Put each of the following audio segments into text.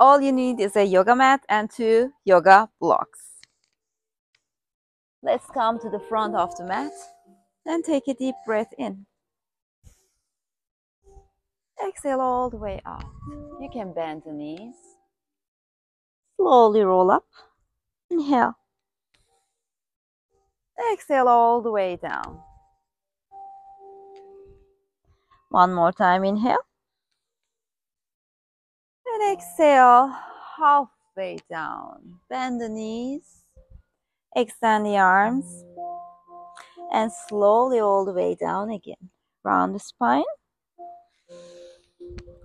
All you need is a yoga mat and two yoga blocks. Let's come to the front of the mat and take a deep breath in. Exhale all the way out. You can bend the knees. Slowly roll up. Inhale. Exhale all the way down. One more time, inhale. And exhale halfway down. Bend the knees. Extend the arms. And slowly all the way down again. Round the spine.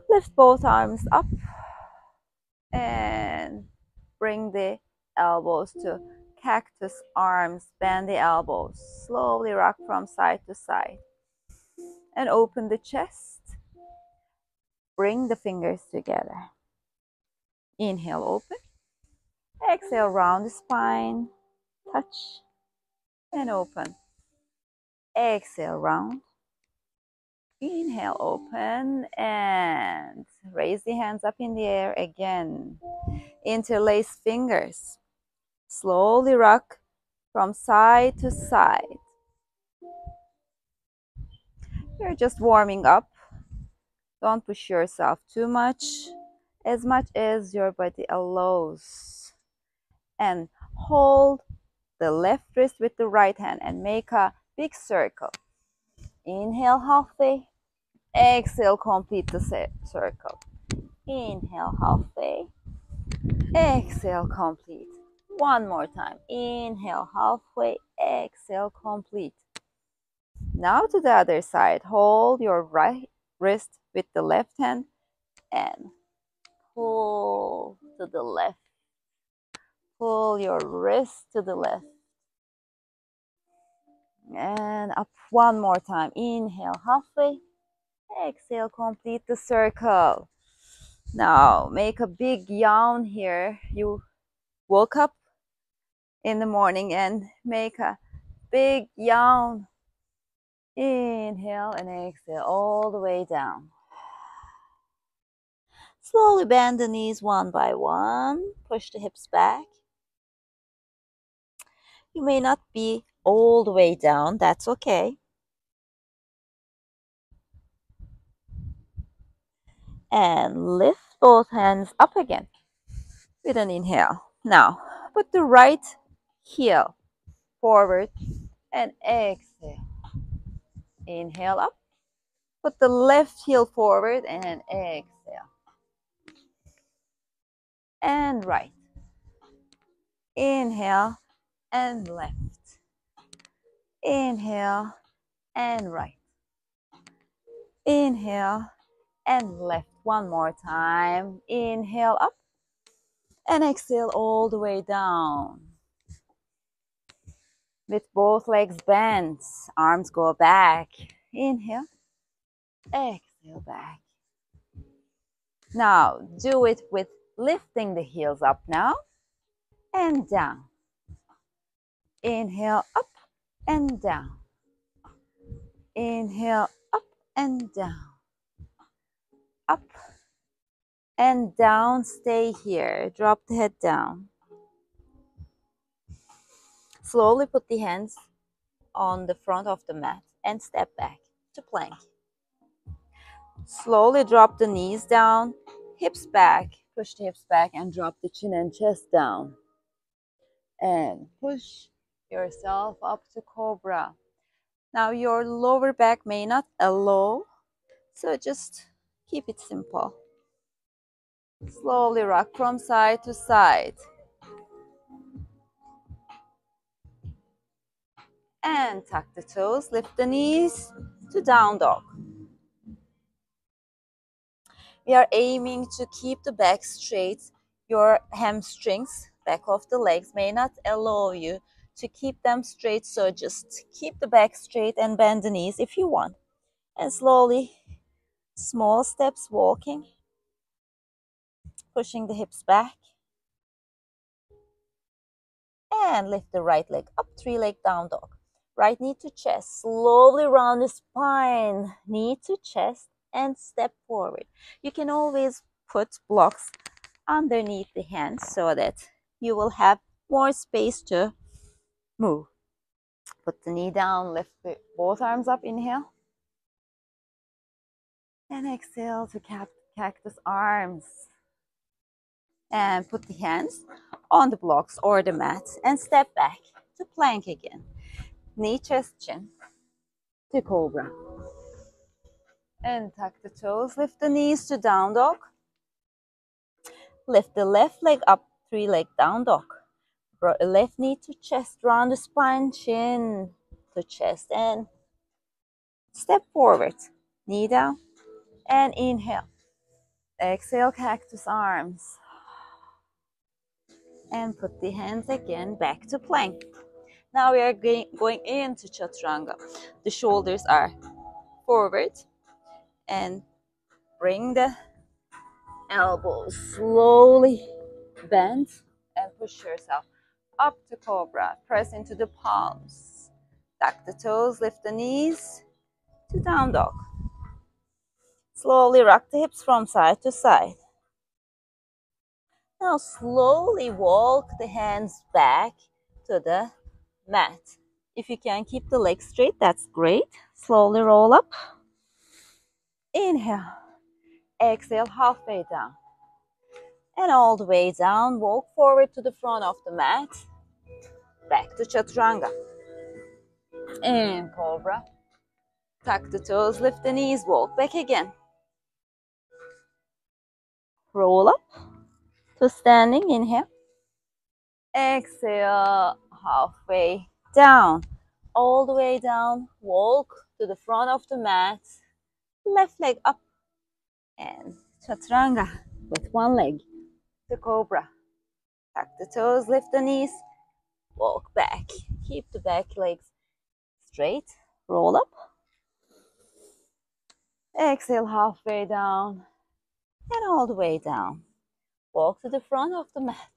Lift both arms up. And bring the elbows to cactus arms. Bend the elbows. Slowly rock from side to side and open the chest. Bring the fingers together. Inhale, open. Exhale, round the spine. Touch and open. Exhale, round. Inhale, open and raise the hands up in the air again. Interlace fingers. Slowly rock from side to side. You're just warming up. Don't push yourself too much, as much as your body allows. And hold the left wrist with the right hand and make a big circle. Inhale halfway. Exhale, complete the circle. Inhale halfway. Exhale, complete. One more time. Inhale halfway. Exhale, complete. Now to the other side. Hold your right wrist with the left hand and pull to the left. Pull your wrist to the left. And up one more time. Inhale halfway. Exhale, complete the circle. Now make a big yawn here. You woke up in the morning and make a big yawn Inhale and exhale all the way down. Slowly bend the knees one by one. Push the hips back. You may not be all the way down, that's okay. And lift both hands up again with an inhale. Now, put the right heel forward and exhale. Inhale up. Put the left heel forward and exhale. And right. Inhale and left. Inhale and right. Inhale and left. One more time. Inhale up and exhale all the way down with both legs bent. Arms go back. Inhale. Exhale back. Now do it with lifting the heels up now and down. Inhale up and down. Inhale up and down. Up and down. Stay here. Drop the head down. Slowly put the hands on the front of the mat and step back to plank. Slowly drop the knees down, hips back, push the hips back and drop the chin and chest down. And push yourself up to cobra. Now your lower back may not allow, so just keep it simple. Slowly rock from side to side. and tuck the toes, lift the knees to down dog. We are aiming to keep the back straight. Your hamstrings, back of the legs, may not allow you to keep them straight. So just keep the back straight and bend the knees if you want. And slowly, small steps walking, pushing the hips back. And lift the right leg up, three leg down dog. Right knee to chest. Slowly round the spine. Knee to chest and step forward. You can always put blocks underneath the hands so that you will have more space to move. Put the knee down, lift the, both arms up, inhale. And exhale to cactus arms. And put the hands on the blocks or the mat and step back to plank again. Knee, chest, chin to cobra. And tuck the toes, lift the knees to down dog. Lift the left leg up, three leg down dog. Left knee to chest, round the spine, chin to chest, and step forward. Knee down, and inhale. Exhale, cactus arms. And put the hands again back to plank. Now we are going into chaturanga. The shoulders are forward and bring the elbows slowly bend and push yourself up to cobra. Press into the palms. Tuck the toes, lift the knees to down dog. Slowly rock the hips from side to side. Now slowly walk the hands back to the mat. If you can keep the legs straight, that's great. Slowly roll up. Inhale. Exhale halfway down. And all the way down, walk forward to the front of the mat. Back to Chaturanga. In Cobra. Tuck the toes, lift the knees, walk back again. Roll up to standing, inhale. Exhale, halfway down. All the way down, walk to the front of the mat. Left leg up. And chaturanga with one leg. The cobra. Tuck the toes, lift the knees. Walk back. Keep the back legs straight. Roll up. Exhale halfway down and all the way down. Walk to the front of the mat.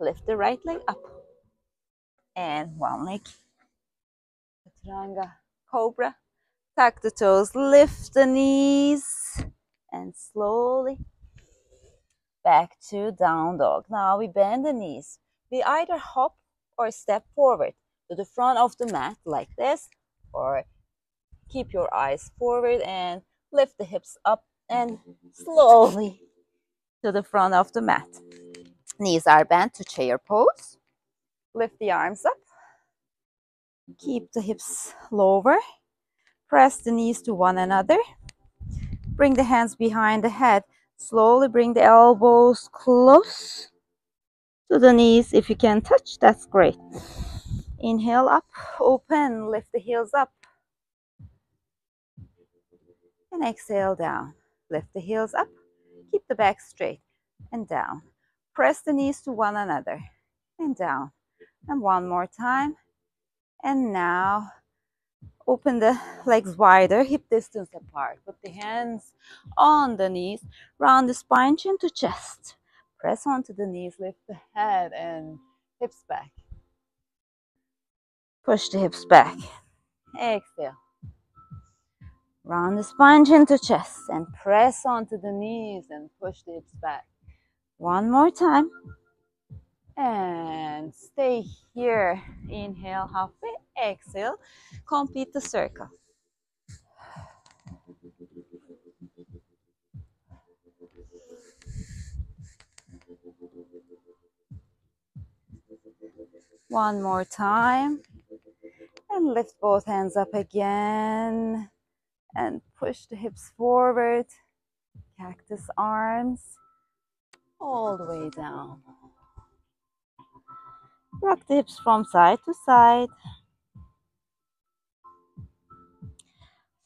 Lift the right leg up and one leg. Chaturanga, cobra. Tuck the toes, lift the knees, and slowly back to down dog. Now we bend the knees. We either hop or step forward to the front of the mat like this, or keep your eyes forward and lift the hips up and slowly to the front of the mat. Knees are bent to chair pose. Lift the arms up. Keep the hips lower. Press the knees to one another. Bring the hands behind the head. Slowly bring the elbows close to the knees. If you can touch, that's great. Inhale up, open, lift the heels up. And exhale down. Lift the heels up. Keep the back straight and down. Press the knees to one another and down. And one more time. And now open the legs wider, hip distance apart. Put the hands on the knees, round the spine, chin to chest. Press onto the knees, lift the head and hips back. Push the hips back. Exhale. Round the spine, chin to chest, and press onto the knees and push the hips back. One more time and stay here. Inhale halfway, exhale, complete the circle. One more time. And lift both hands up again. And push the hips forward. Cactus arms all the way down. Rock the hips from side to side.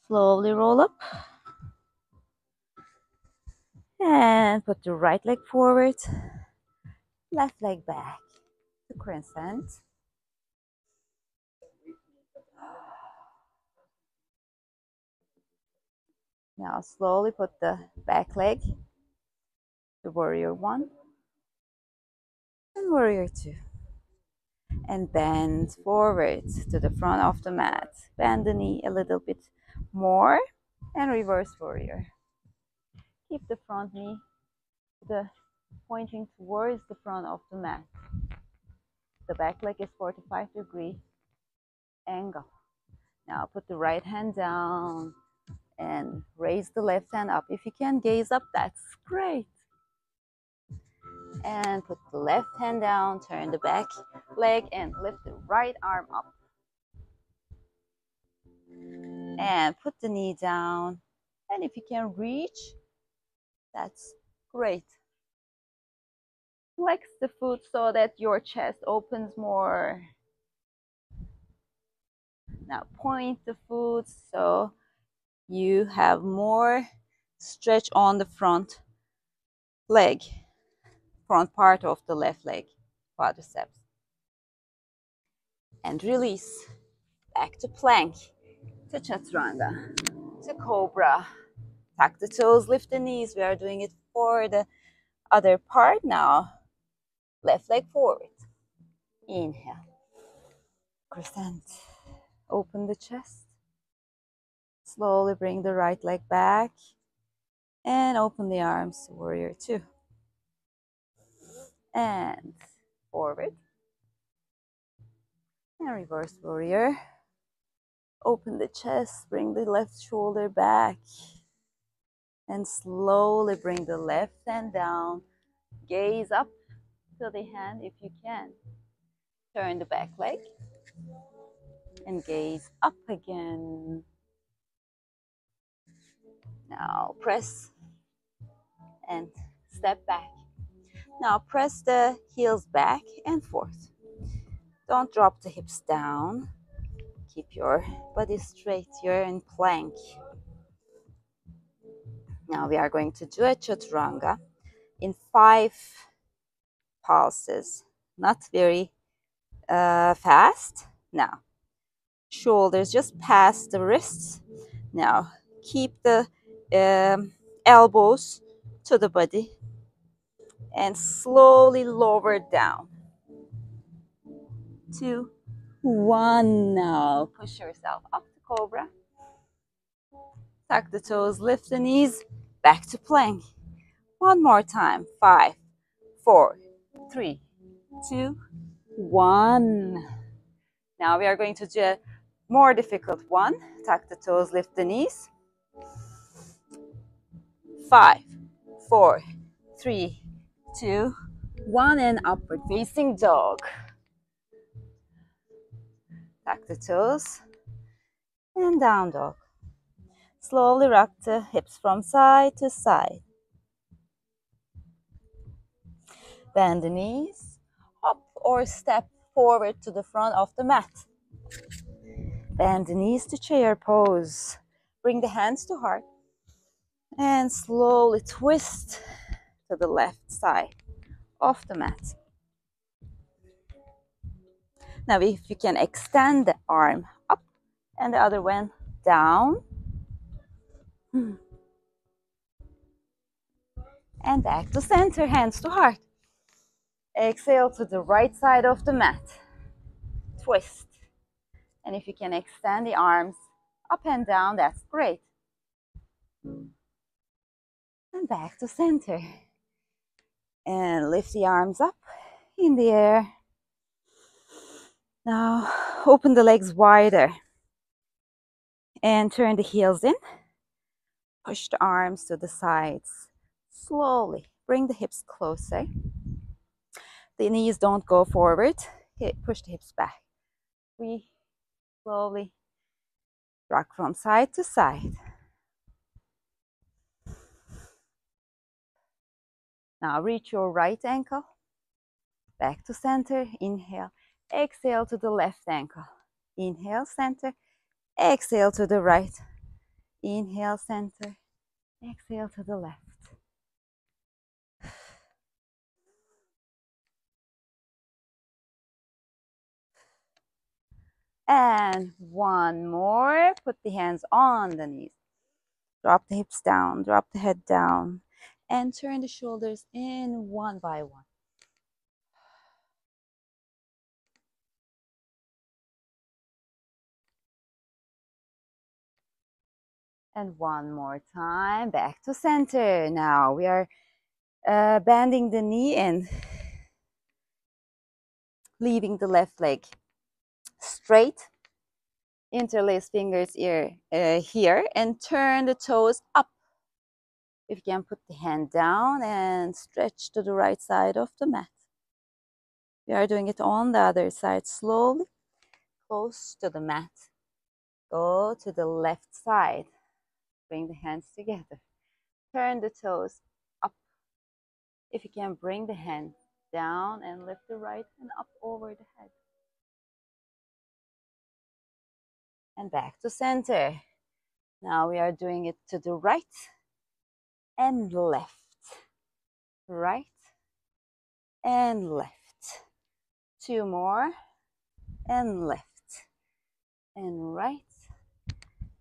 Slowly roll up. And put the right leg forward, left leg back to crescent. Now slowly put the back leg to warrior one and warrior two and bend forward to the front of the mat. Bend the knee a little bit more and reverse warrior. Keep the front knee the pointing towards the front of the mat. The back leg is 45 degree angle. Now put the right hand down and raise the left hand up. If you can gaze up, that's great. And put the left hand down, turn the back leg and lift the right arm up. And put the knee down. And if you can reach, that's great. Flex the foot so that your chest opens more. Now point the foot so you have more stretch on the front leg, front part of the left leg, quadriceps. And release back to plank, to chaturanga, to cobra. Tuck the toes, lift the knees. We are doing it for the other part now. Left leg forward. Inhale. Crescent. Open the chest. Slowly bring the right leg back and open the arms, warrior two. And forward. And reverse warrior. Open the chest, bring the left shoulder back. And slowly bring the left hand down. Gaze up to the hand if you can. Turn the back leg and gaze up again. Now press and step back. Now press the heels back and forth. Don't drop the hips down. Keep your body straight. You're in plank. Now we are going to do a chaturanga in five pulses. Not very uh, fast. Now, shoulders just past the wrists. Now, keep the um, elbows to the body and slowly lower down. Two, one. Now push yourself up to cobra. Tuck the toes, lift the knees, back to plank. One more time. Five, four, three, two, one. Now we are going to do a more difficult one. Tuck the toes, lift the knees five, four, three, two, one, and upward facing dog. Tuck the toes and down dog. Slowly rock the hips from side to side. Bend the knees, hop or step forward to the front of the mat. Bend the knees to chair pose. Bring the hands to heart and slowly twist to the left side of the mat. Now, if you can extend the arm up and the other one down, and back to center, hands to heart. Exhale to the right side of the mat. Twist. And if you can extend the arms up and down, that's great and back to center. And lift the arms up in the air. Now open the legs wider and turn the heels in. Push the arms to the sides. Slowly bring the hips closer. The knees don't go forward. Push the hips back. We slowly rock from side to side. Now reach your right ankle back to center. Inhale. Exhale to the left ankle. Inhale, center. Exhale to the right. Inhale, center. Exhale to the left. And one more. Put the hands on the knees. Drop the hips down. Drop the head down and turn the shoulders in one by one. And one more time, back to center. Now we are uh, bending the knee and leaving the left leg straight. Interlace fingers here, uh, here and turn the toes up. If you can put the hand down and stretch to the right side of the mat. We are doing it on the other side slowly, close to the mat. Go to the left side. Bring the hands together. Turn the toes up. If you can, bring the hand down and lift the right hand up over the head. And back to center. Now we are doing it to the right and left. Right and left. Two more and left and right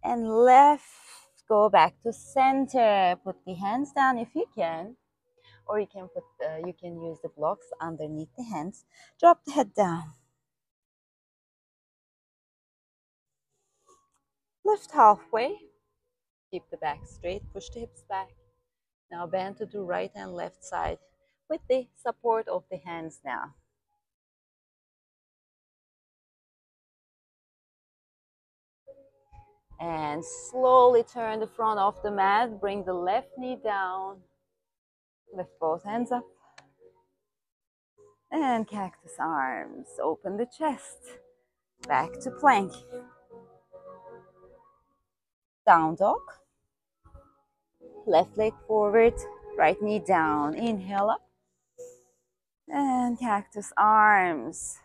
and left. Go back to center. Put the hands down if you can, or you can put uh, you can use the blocks underneath the hands. Drop the head down. Lift halfway. Keep the back straight. Push the hips back. Now bend to the right and left side with the support of the hands now. And slowly turn the front of the mat. Bring the left knee down. Lift both hands up. And cactus arms. Open the chest. Back to plank. Down dog. Left leg forward. Right knee down. Inhale up. And cactus arms.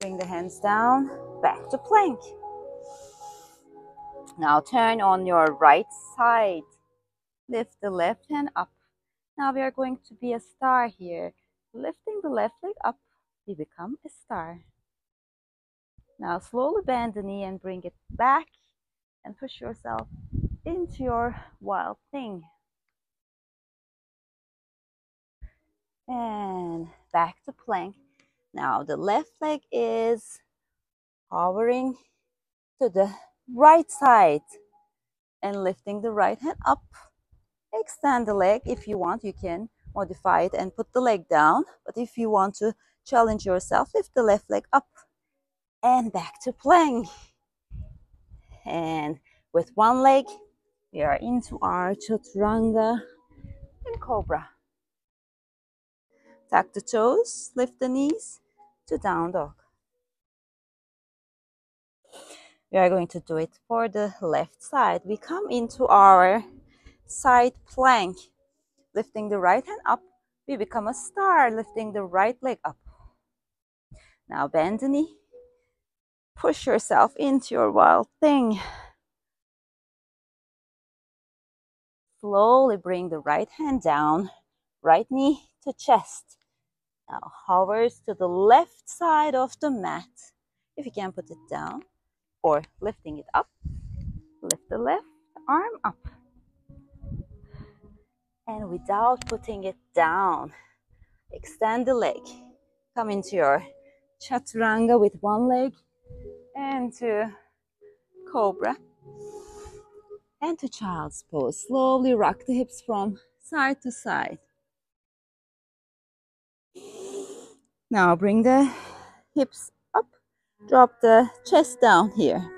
Bring the hands down. Back to plank. Now turn on your right side. Lift the left hand up. Now we are going to be a star here. Lifting the left leg up, we become a star. Now slowly bend the knee and bring it back and push yourself into your wild thing. And back to plank. Now the left leg is hovering to the right side and lifting the right hand up. Extend the leg if you want, you can modify it and put the leg down. But if you want to challenge yourself, lift the left leg up and back to plank. And with one leg, we are into our chaturanga and cobra. Tuck the toes, lift the knees to down dog. We are going to do it for the left side. We come into our side plank, lifting the right hand up. We become a star, lifting the right leg up. Now bend the knee. Push yourself into your wild thing. Slowly bring the right hand down, right knee to chest. Now hovers to the left side of the mat. If you can put it down or lifting it up, lift the left arm up. And without putting it down, extend the leg. Come into your chaturanga with one leg and to cobra and to child's pose. Slowly rock the hips from side to side. Now bring the hips up, drop the chest down here.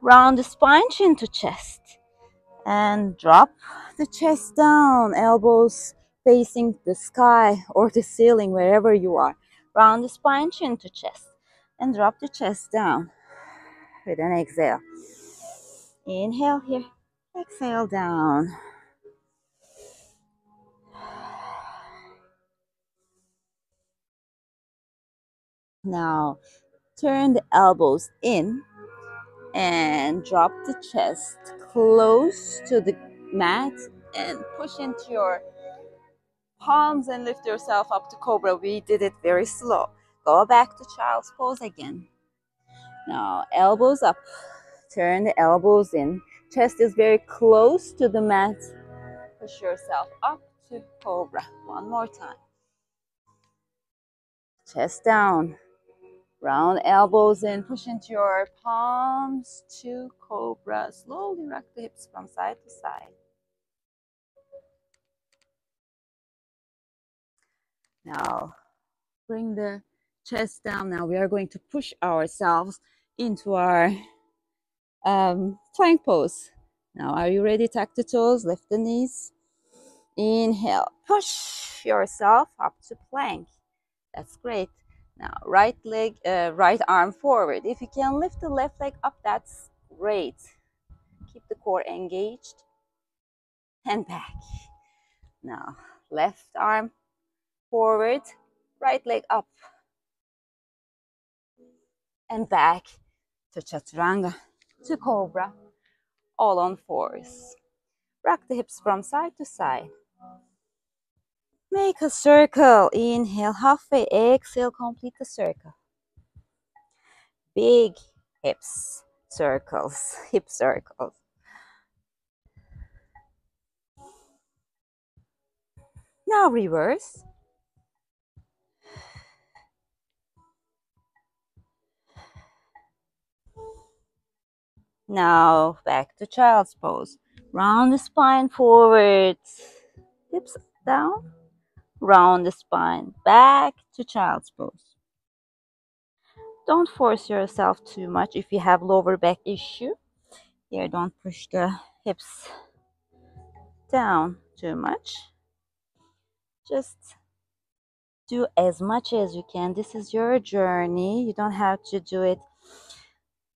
Round the spine, chin to chest. And drop the chest down, elbows facing the sky or the ceiling, wherever you are. Round the spine, chin to chest. And drop the chest down with an exhale. Inhale here, exhale down. Now turn the elbows in and drop the chest close to the mat and push into your palms and lift yourself up to cobra. We did it very slow. Go back to child's pose again. Now elbows up. Turn the elbows in. Chest is very close to the mat. Push yourself up to cobra. One more time. Chest down. Round elbows in. Push into your palms to cobra. Slowly rock the hips from side to side. Now, bring the chest down. Now we are going to push ourselves into our um, plank pose. Now, are you ready? Tuck the toes, lift the knees. Inhale, push yourself up to plank. That's great. Now, right leg, uh, right arm forward. If you can lift the left leg up, that's great. Keep the core engaged and back. Now, left arm forward, right leg up and back to chaturanga, to cobra, all on fours. Rock the hips from side to side. Make a circle. Inhale halfway. Exhale, complete the circle. Big hips, circles, hip circles. Now reverse. Now back to child's pose. Round the spine forward. Hips down round the spine, back to child's pose. Don't force yourself too much if you have lower back issue. Here, don't push the hips down too much. Just do as much as you can. This is your journey. You don't have to do it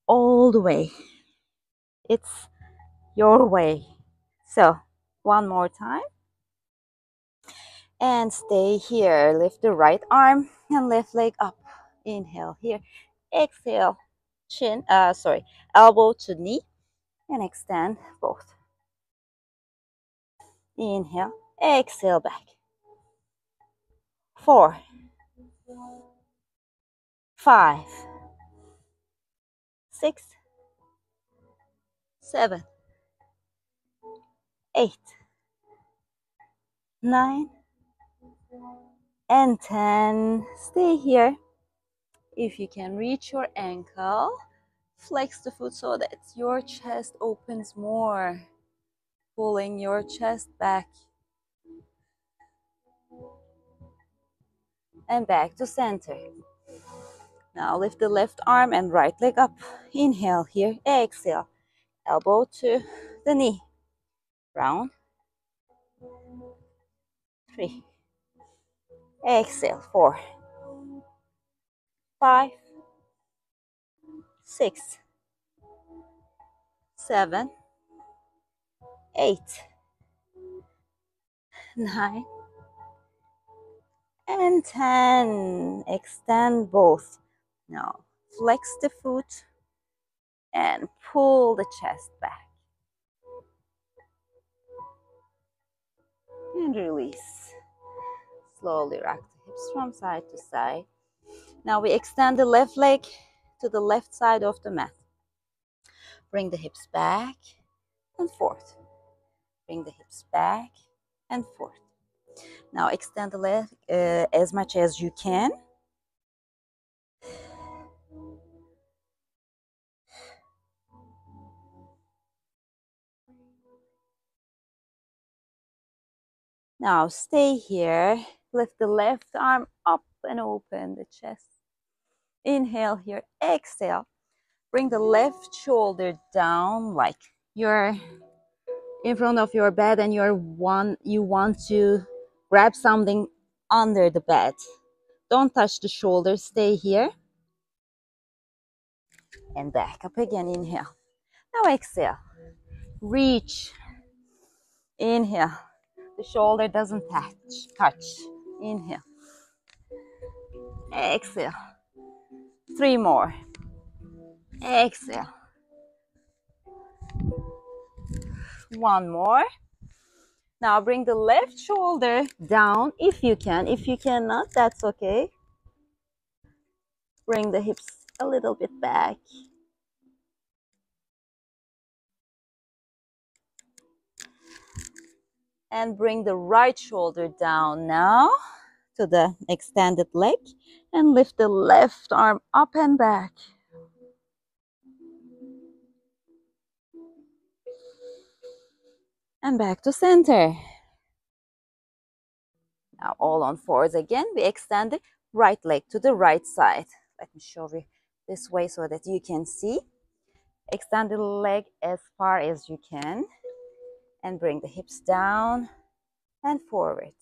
all the way. It's your way. So, one more time and stay here. Lift the right arm and left leg up. Inhale here. Exhale. Chin, uh, sorry, elbow to knee and extend both. Inhale. Exhale back. Four. Five. Six. Seven. Eight. Nine. And 10 stay here. If you can reach your ankle flex the foot so that your chest opens more. Pulling your chest back. And back to center. Now lift the left arm and right leg up. Inhale here. Exhale elbow to the knee. Round. Three. Exhale, four, five, six, seven, eight, nine, and 10. Extend both. Now, flex the foot and pull the chest back. And release. Slowly rock the hips from side to side. Now we extend the left leg to the left side of the mat. Bring the hips back and forth. Bring the hips back and forth. Now extend the leg uh, as much as you can. Now stay here Lift the left arm up and open the chest. Inhale here, exhale. Bring the left shoulder down like you're in front of your bed and you're one you want to grab something under the bed. Don't touch the shoulder, stay here. And back up again, inhale. Now exhale. Reach. Inhale. The shoulder doesn't touch. Touch. Inhale. Exhale. Three more. Exhale. One more. Now bring the left shoulder down if you can. If you cannot, that's okay. Bring the hips a little bit back. And bring the right shoulder down now to the extended leg and lift the left arm up and back. And back to center. Now all on fours again. We extend the right leg to the right side. Let me show you this way so that you can see. Extend the leg as far as you can and bring the hips down and forward.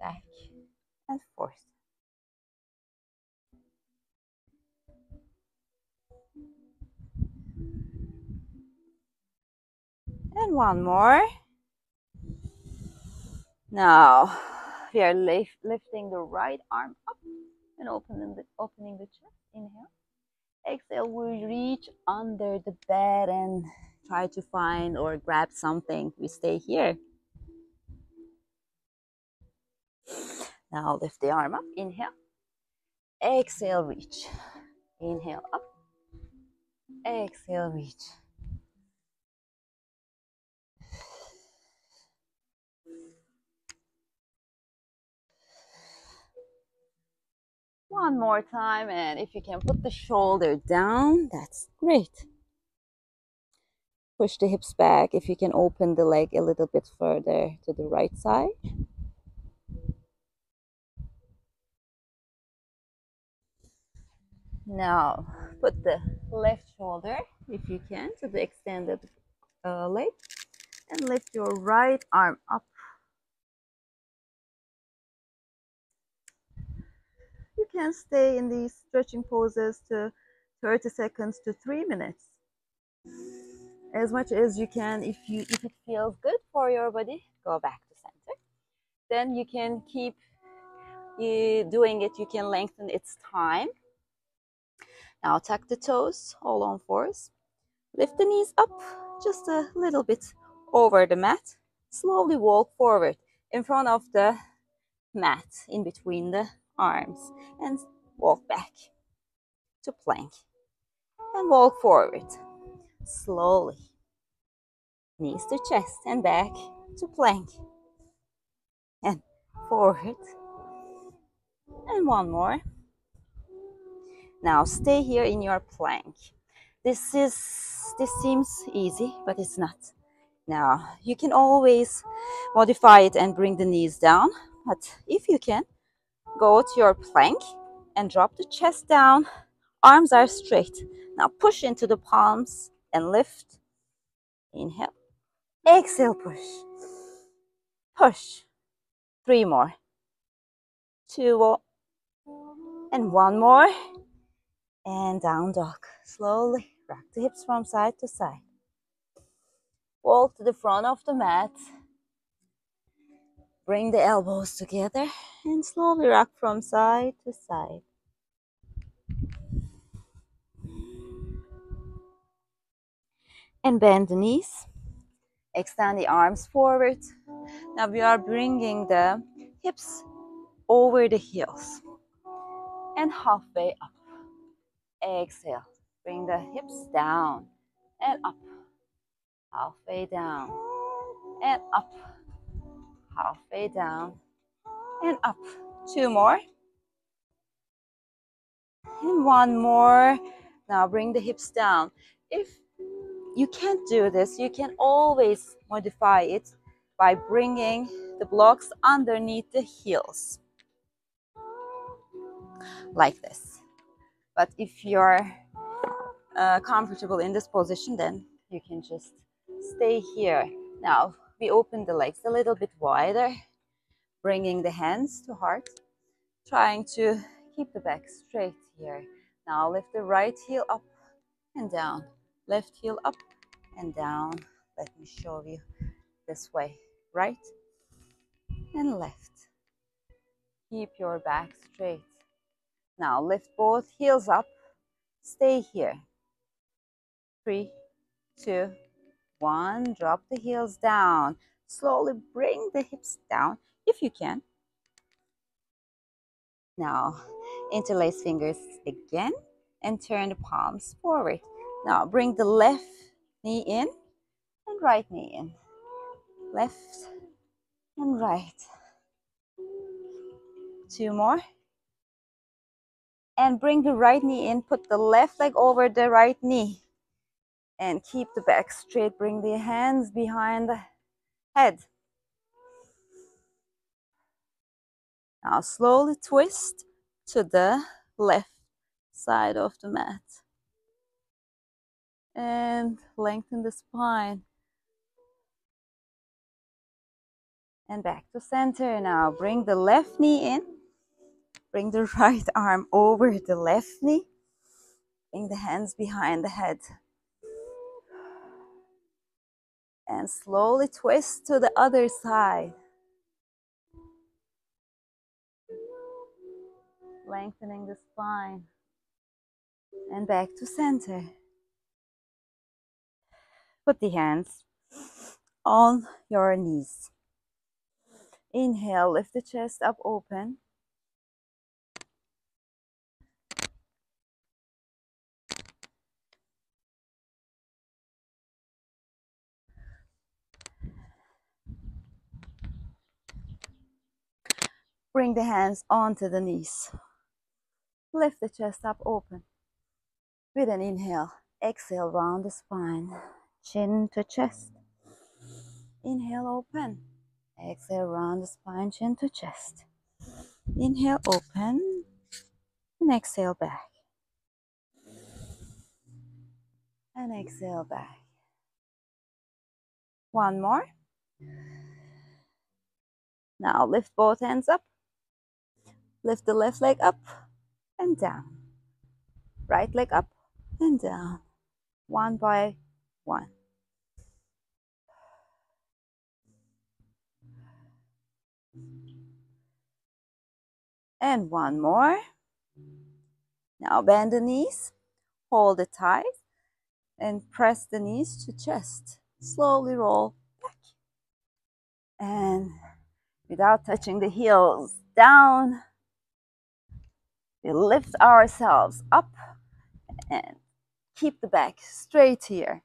Back and forth. And one more. Now we are lift, lifting the right arm up and opening the, opening the chest. Inhale. Exhale, we reach under the bed and try to find or grab something. We stay here. Now lift the arm up. Inhale. Exhale, reach. Inhale up. Exhale, reach. One more time, and if you can put the shoulder down, that's great. Push the hips back. If you can open the leg a little bit further to the right side. Now, put the left shoulder, if you can, to the extended uh, leg, and lift your right arm up you can stay in these stretching poses to 30 seconds to 3 minutes as much as you can if you if it feels good for your body go back to center. Then you can keep uh, doing it. You can lengthen its time. Now tuck the toes all on fours lift the knees up just a little bit over the mat. Slowly walk forward in front of the mat in between the arms and walk back to plank. And walk forward slowly. Knees to chest and back to plank. And forward. And one more. Now stay here in your plank. This is this seems easy but it's not. Now you can always modify it and bring the knees down but if you can Go to your plank and drop the chest down. Arms are straight. Now push into the palms and lift. Inhale. Exhale, push. Push. Three more. Two more. And one more. And down dog. Slowly rock the hips from side to side. Walk to the front of the mat. Bring the elbows together and slowly rock from side to side. And bend the knees. Extend the arms forward. Now we are bringing the hips over the heels and halfway up. Exhale. Bring the hips down and up. Halfway down and up halfway down and up. Two more. And one more. Now bring the hips down. If you can't do this, you can always modify it by bringing the blocks underneath the heels. Like this. But if you're uh, comfortable in this position, then you can just stay here. Now, we open the legs a little bit wider, bringing the hands to heart, trying to keep the back straight here. Now lift the right heel up and down, left heel up and down. Let me show you this way, right and left. Keep your back straight. Now lift both heels up, stay here. Three, two, one, drop the heels down. Slowly bring the hips down if you can. Now, interlace fingers again and turn the palms forward. Now, bring the left knee in and right knee in. Left and right. Two more. And bring the right knee in. Put the left leg over the right knee and keep the back straight. Bring the hands behind the head. Now slowly twist to the left side of the mat. And lengthen the spine. And back to center now. Bring the left knee in. Bring the right arm over the left knee. Bring the hands behind the head. And slowly twist to the other side. lengthening the spine and back to center. Put the hands on your knees. Inhale, lift the chest up open. Bring the hands onto the knees. Lift the chest up open. With an inhale, exhale round the spine, chin to chest. Inhale, open. Exhale, round the spine, chin to chest. Inhale, open. And exhale back. And exhale back. One more. Now lift both hands up. Lift the left leg up and down. Right leg up and down. One by one. And one more. Now bend the knees, hold it tight, and press the knees to chest. Slowly roll back. And without touching the heels, down we lift ourselves up and keep the back straight here.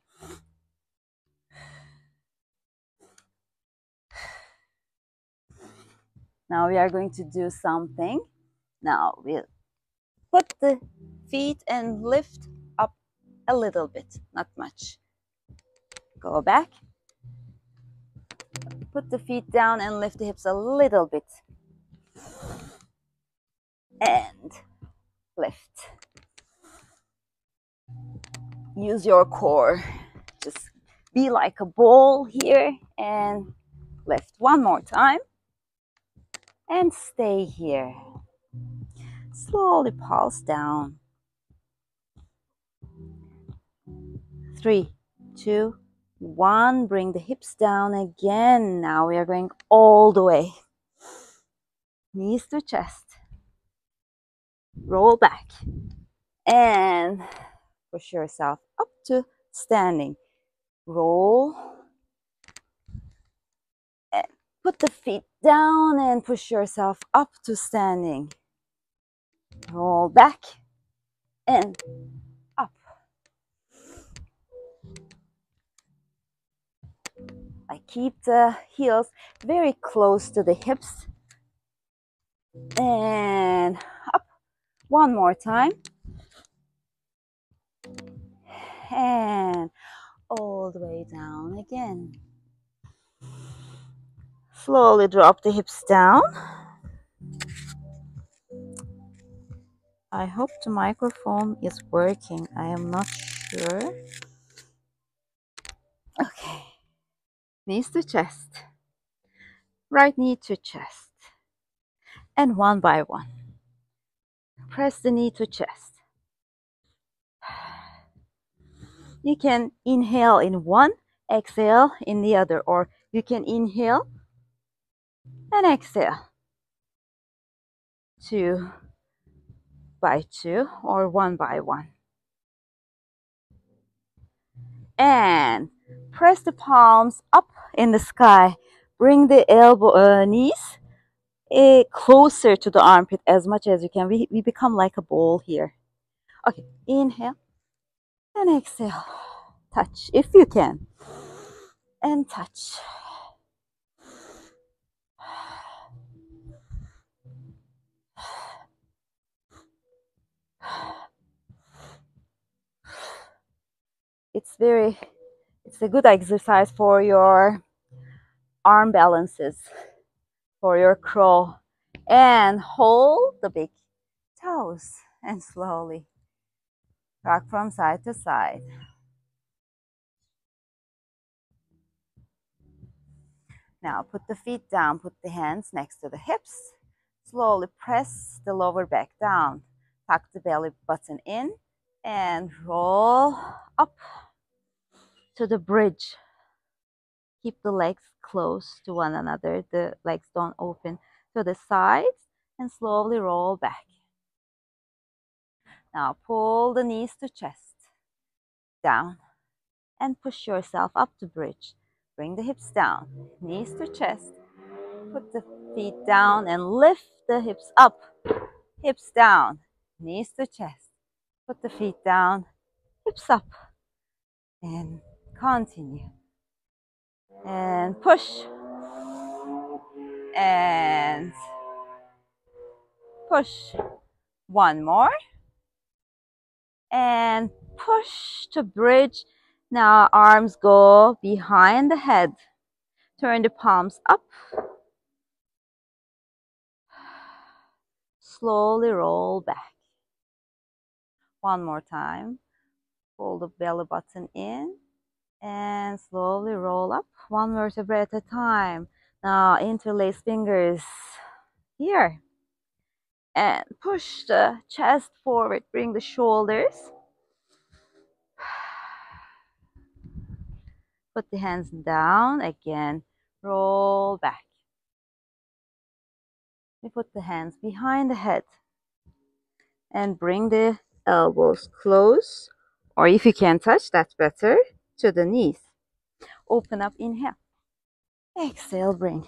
Now we are going to do something. Now we'll put the feet and lift up a little bit, not much. Go back. Put the feet down and lift the hips a little bit. And lift. Use your core. Just be like a ball here and lift. One more time. And stay here. Slowly pulse down. Three, two, one. Bring the hips down again. Now we are going all the way. Knees to chest roll back and push yourself up to standing. Roll put the feet down and push yourself up to standing. Roll back and up. I keep the heels very close to the hips and up one more time. And all the way down again. Slowly drop the hips down. I hope the microphone is working. I am not sure. Okay. Knees to chest. Right knee to chest. And one by one press the knee to chest. You can inhale in one, exhale in the other, or you can inhale and exhale. Two by two or one by one. And press the palms up in the sky. Bring the elbow uh, knees uh, closer to the armpit as much as you can. We, we become like a ball here. Okay, inhale and exhale. Touch if you can. And touch. It's very, it's a good exercise for your arm balances for your crawl And hold the big toes and slowly rock from side to side. Now put the feet down, put the hands next to the hips. Slowly press the lower back down. Tuck the belly button in and roll up to the bridge. Keep the legs close to one another. The legs don't open to the sides and slowly roll back. Now pull the knees to chest, down, and push yourself up to bridge. Bring the hips down, knees to chest. Put the feet down and lift the hips up. Hips down, knees to chest. Put the feet down, hips up. And continue. And push. And push. One more. And push to bridge now arms go behind the head. Turn the palms up. Slowly roll back. One more time. Pull the belly button in and slowly roll up one vertebra at a time. Now interlace fingers here and push the chest forward. Bring the shoulders Put the hands down again. Roll back. We put the hands behind the head and bring the elbows close or if you can touch that's better to the knees open up inhale exhale bring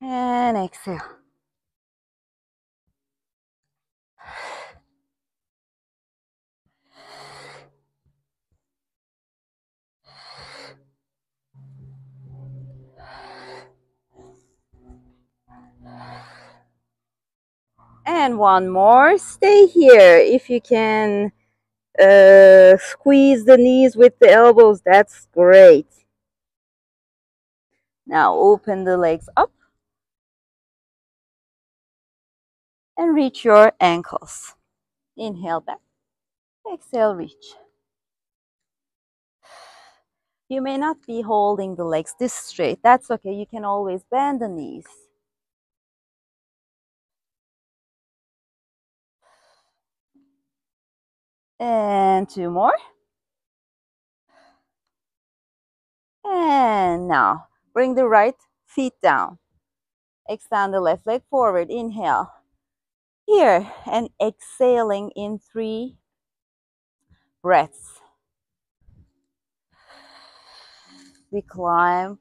and exhale And one more. Stay here. If you can uh, squeeze the knees with the elbows, that's great. Now open the legs up. And reach your ankles. Inhale back. Exhale, reach. You may not be holding the legs this straight. That's okay. You can always bend the knees. And two more. And now bring the right feet down. Extend the left leg forward. Inhale. Here and exhaling in three breaths. We climb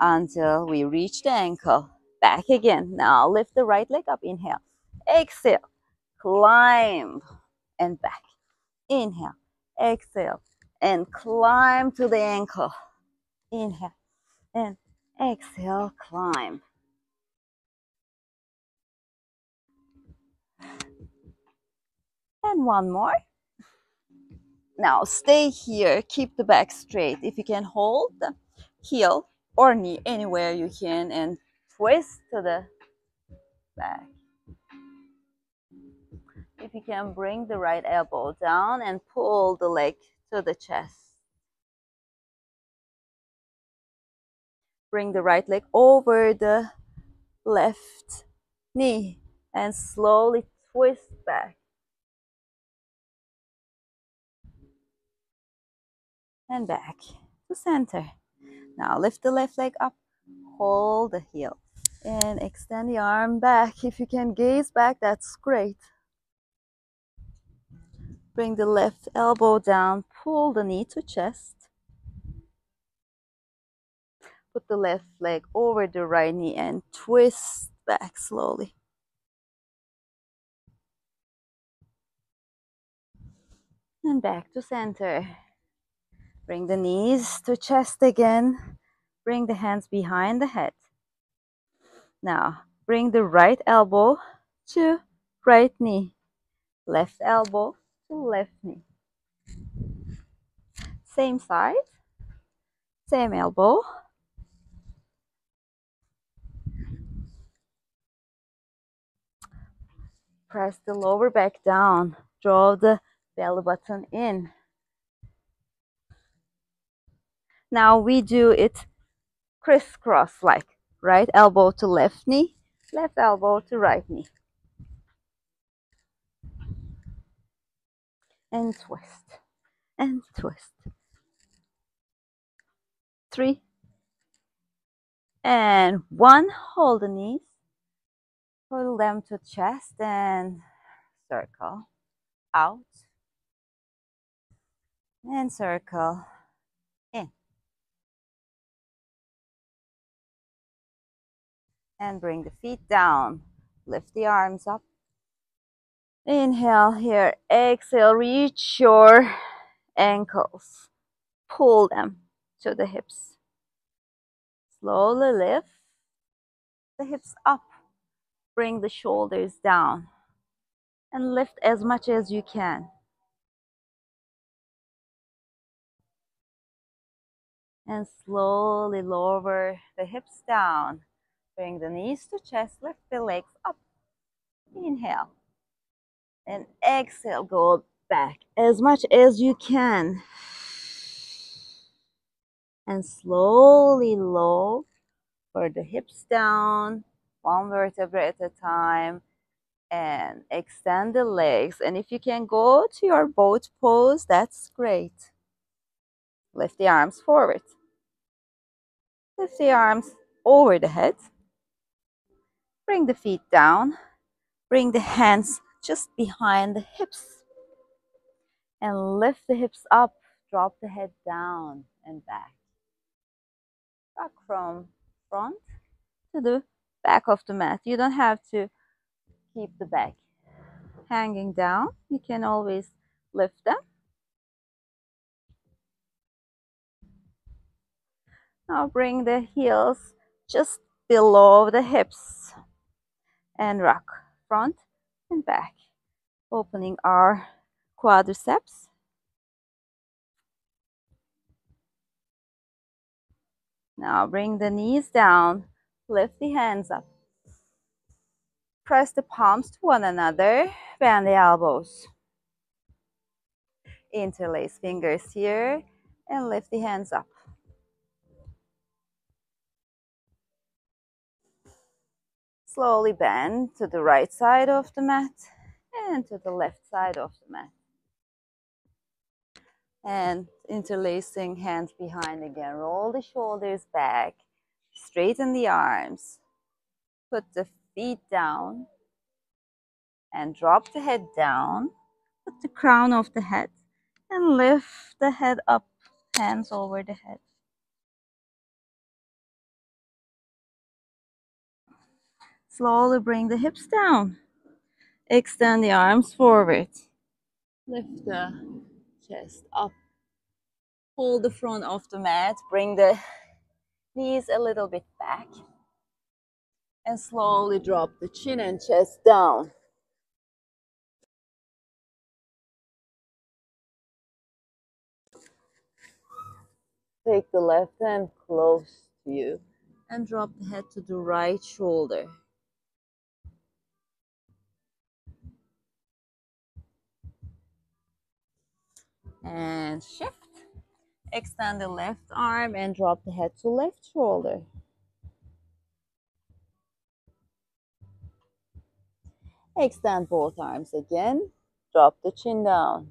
until we reach the ankle. Back again. Now lift the right leg up. Inhale. Exhale. Climb and back. Inhale, exhale, and climb to the ankle. Inhale, and exhale, climb. And one more. Now stay here, keep the back straight. If you can hold the heel or knee anywhere you can and twist to the back. If you can bring the right elbow down and pull the leg to the chest. Bring the right leg over the left knee and slowly twist back. And back to center. Now lift the left leg up, hold the heel, and extend the arm back. If you can gaze back, that's great. Bring the left elbow down, pull the knee to chest. Put the left leg over the right knee and twist back slowly. And back to center. Bring the knees to chest again. Bring the hands behind the head. Now, bring the right elbow to right knee. Left elbow to left knee. Same side, same elbow. Press the lower back down. Draw the belly button in. Now we do it crisscross like right elbow to left knee, left elbow to right knee. And twist, and twist. Three, and one, hold the knees, pull them to chest and circle, out, and circle, in. And bring the feet down, lift the arms up. Inhale here, exhale, reach your ankles, pull them to the hips Slowly lift the hips up. Bring the shoulders down. And lift as much as you can. And slowly lower the hips down. Bring the knees to chest. Lift the legs up. Inhale. And exhale. Go back as much as you can and slowly lower the hips down, one vertebra at a time, and extend the legs. And if you can go to your boat pose, that's great. Lift the arms forward. Lift the arms over the head. Bring the feet down. Bring the hands just behind the hips. And lift the hips up. Drop the head down and back back from front to the back of the mat. You don't have to keep the back hanging down. You can always lift them. Now bring the heels just below the hips and rock front and back, opening our quadriceps Now bring the knees down, lift the hands up. Press the palms to one another, bend the elbows. Interlace fingers here and lift the hands up. Slowly bend to the right side of the mat and to the left side of the mat and interlacing hands behind again. Roll the shoulders back, straighten the arms, put the feet down, and drop the head down. Put the crown of the head and lift the head up, hands over the head. Slowly bring the hips down. Extend the arms forward. Lift the chest up. Pull the front of the mat, bring the knees a little bit back. And slowly drop the chin and chest down. Take the left hand close to you and drop the head to the right shoulder. And shift. Extend the left arm and drop the head to left shoulder. Extend both arms again. Drop the chin down.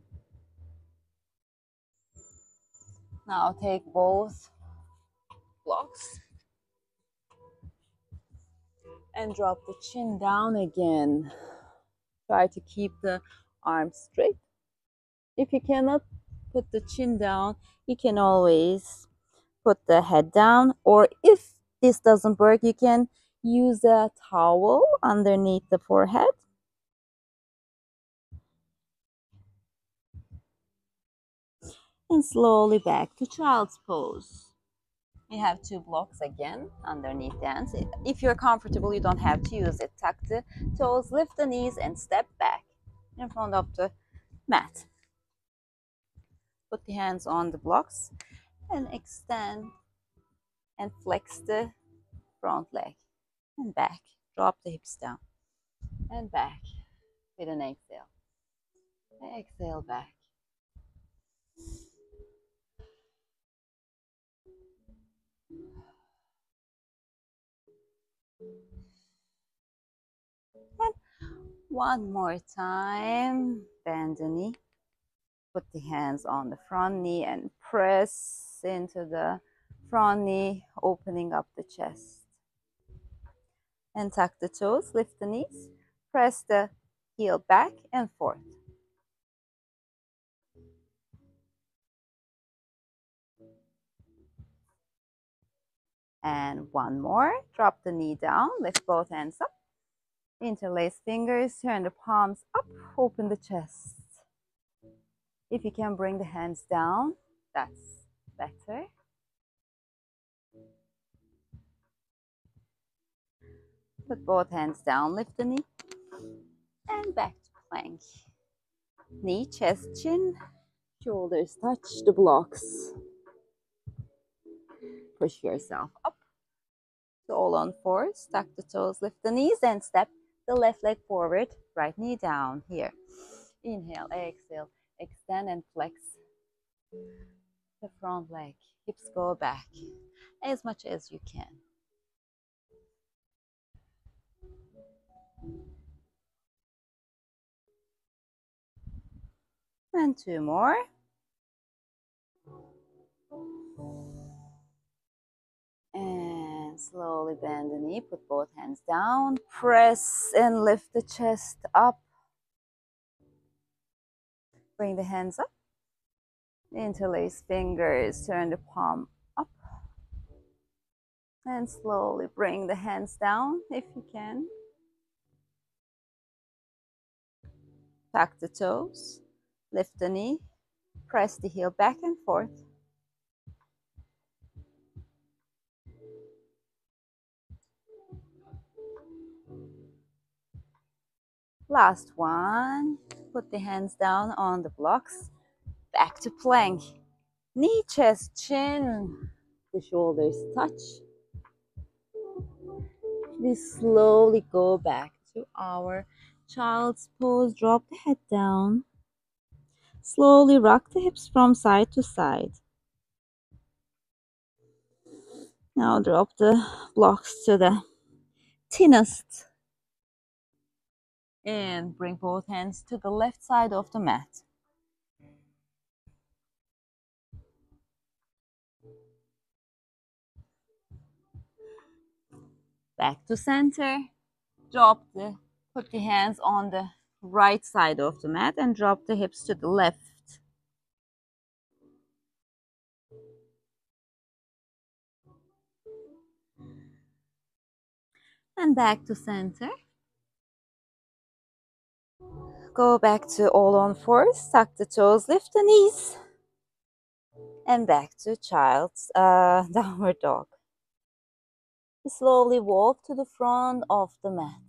Now take both blocks and drop the chin down again. Try to keep the arms straight. If you cannot put the chin down, you can always put the head down. Or if this doesn't work, you can use a towel underneath the forehead. And slowly back to child's pose. We have two blocks again underneath the hands. If you're comfortable, you don't have to use it. Tuck the toes, lift the knees, and step back in front of the mat. Put the hands on the blocks and extend and flex the front leg and back. Drop the hips down and back. with an exhale. Exhale back. And one more time, bend the knee. Put the hands on the front knee and press into the front knee, opening up the chest. And tuck the toes, lift the knees, press the heel back and forth. And one more, drop the knee down, lift both hands up, interlace fingers, turn the palms up, open the chest. If you can bring the hands down, that's better. Put both hands down, lift the knee, and back to plank. Knee, chest, chin, shoulders touch the blocks. Push yourself up. So all on fours, tuck the toes, lift the knees, and step the left leg forward, right knee down here. Inhale, exhale, extend and flex the front leg. Hips go back as much as you can. And two more. And slowly bend the knee, put both hands down, press and lift the chest up. Bring the hands up. Interlace fingers, turn the palm up. And slowly bring the hands down if you can. Tuck the toes, lift the knee, press the heel back and forth. Last one. Put the hands down on the blocks. Back to plank. Knee, chest, chin. The shoulders touch. We slowly go back to our child's pose. Drop the head down. Slowly rock the hips from side to side. Now drop the blocks to the thinnest and bring both hands to the left side of the mat. Back to center. Drop the, put the hands on the right side of the mat and drop the hips to the left. And back to center. Go back to all on fours, tuck the toes, lift the knees. And back to child's uh, downward dog. Slowly walk to the front of the mat.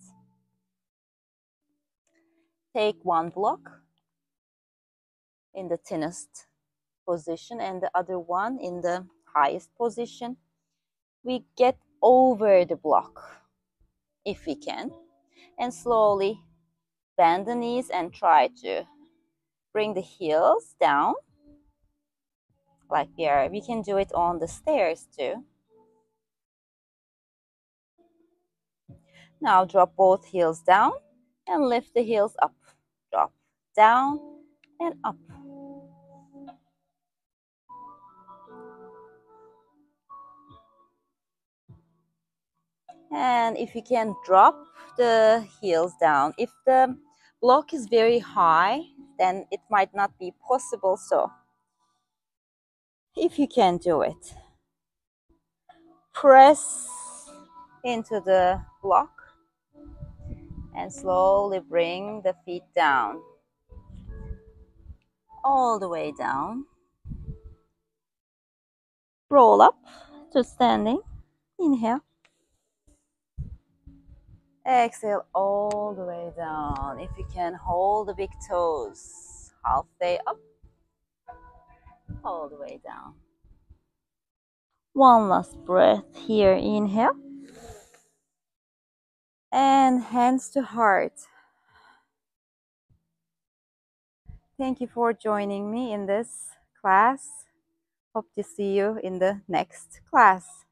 Take one block in the thinnest position and the other one in the highest position. We get over the block if we can and slowly bend the knees and try to bring the heels down like we are. We can do it on the stairs too. Now drop both heels down and lift the heels up. Drop down and up and if you can drop the heels down if the block is very high, then it might not be possible. So if you can do it, press into the block and slowly bring the feet down all the way down. Roll up to standing. Inhale. Exhale all the way down. If you can, hold the big toes halfway up, all the way down. One last breath here. Inhale. And hands to heart. Thank you for joining me in this class. Hope to see you in the next class.